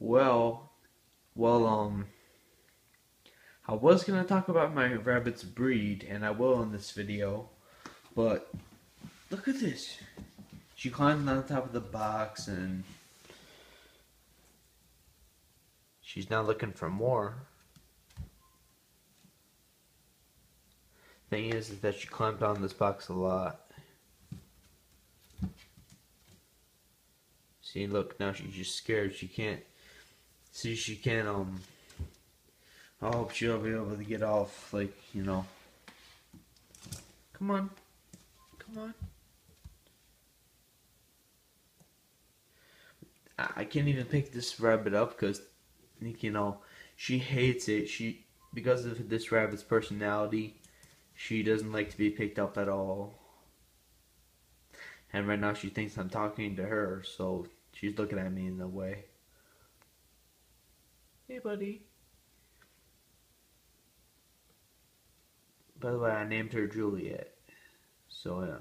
Well, well, um, I was gonna talk about my rabbit's breed, and I will in this video, but look at this. She climbed on top of the box, and she's now looking for more. Thing is, is that she climbed on this box a lot. See, look, now she's just scared. She can't. See, she can't, um. I hope she'll be able to get off, like, you know. Come on. Come on. I I can't even pick this rabbit up because, you know, she hates it. She, because of this rabbit's personality, she doesn't like to be picked up at all. And right now she thinks I'm talking to her, so she's looking at me in a way. Hey, buddy. By the way, I named her Juliet. So, yeah.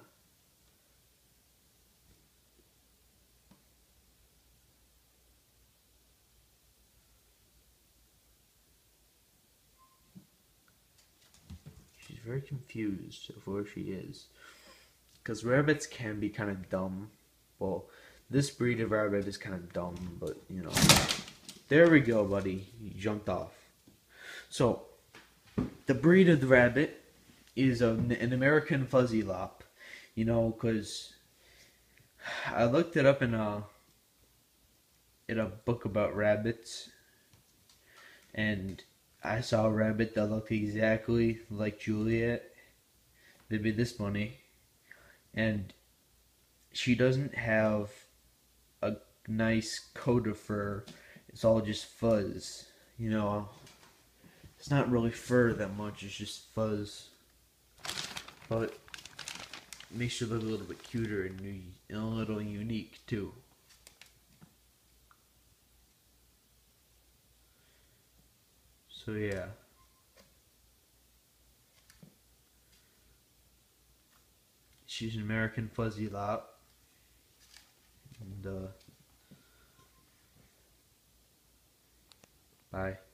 She's very confused of where she is. Because rabbits can be kind of dumb. Well, this breed of rabbit is kind of dumb, but, you know. There we go, buddy. You jumped off. So, the breed of the rabbit is a, an American Fuzzy Lop. You know, because I looked it up in a in a book about rabbits, and I saw a rabbit that looked exactly like Juliet. They'd be this money, and she doesn't have a nice coat of fur. It's all just fuzz. You know, it's not really fur that much. It's just fuzz. But makes you look a little bit cuter and, new, and a little unique too. So yeah. She's an American Fuzzy Lop. And uh Bye.